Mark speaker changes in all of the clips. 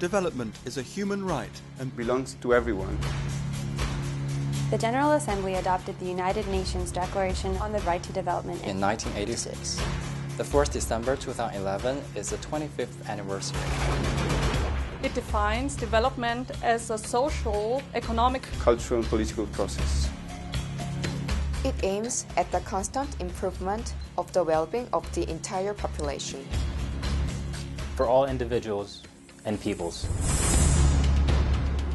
Speaker 1: development is a human right and
Speaker 2: belongs to everyone.
Speaker 3: The General Assembly adopted the United Nations Declaration on the Right to Development
Speaker 4: in 1986. The 4th December 2011 is the 25th anniversary.
Speaker 5: It defines development as a social, economic,
Speaker 2: cultural and political process.
Speaker 6: It aims at the constant improvement of the well-being of the entire population.
Speaker 7: For all individuals and peoples.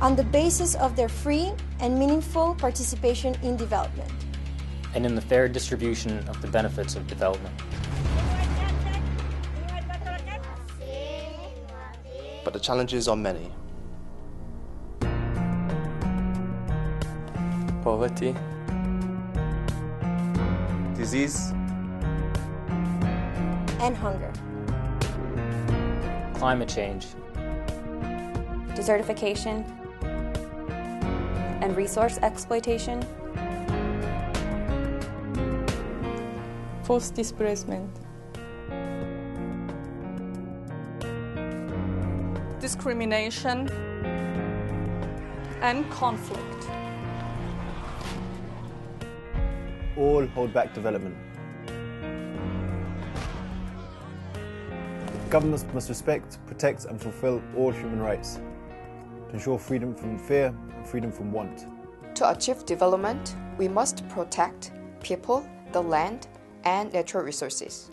Speaker 8: On the basis of their free and meaningful participation in development.
Speaker 7: And in the fair distribution of the benefits of development.
Speaker 9: But the challenges are many.
Speaker 10: Poverty,
Speaker 2: disease,
Speaker 8: and hunger.
Speaker 7: Climate change,
Speaker 3: desertification, and resource exploitation.
Speaker 5: Forced displacement. Discrimination and conflict.
Speaker 11: all hold back development. Governments must respect, protect and fulfill all human rights to ensure freedom from fear and freedom from want.
Speaker 6: To achieve development, we must protect people, the land, and natural resources.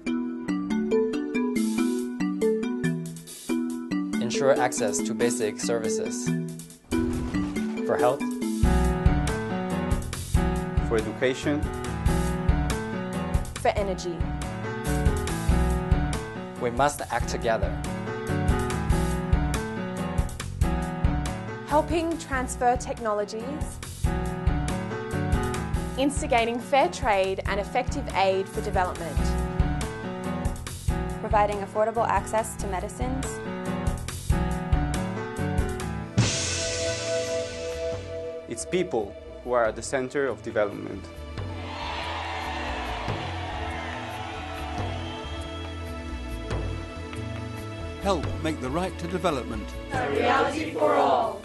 Speaker 4: Ensure access to basic services.
Speaker 7: For health.
Speaker 2: For education.
Speaker 8: For energy.
Speaker 4: We must act together.
Speaker 12: Helping transfer technologies. Instigating fair trade and effective aid for development.
Speaker 3: Providing affordable access to medicines.
Speaker 2: It's people who are at the center of development.
Speaker 1: help make the right to development
Speaker 13: a reality for all.